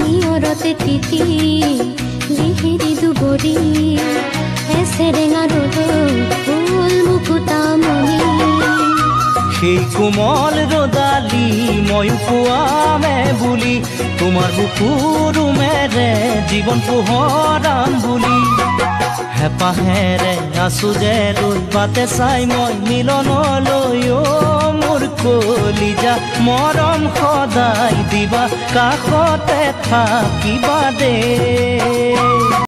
নিয়ৰতে তিতি দুবৰি এচেৰেঙা ৰ'দত ফুল সেই কোমল ৰদালি ময়ো পোৱামে বুলি তোমাৰ বুকুৰুমেৰে জীৱন পোহৰাম বুলি। হেঁপাহেৰে আছো যে ৰৈ বাটে চাই মই মিলনলৈ কলিজা মৰম সদায় দিবা কাষতে থাকিবা দে।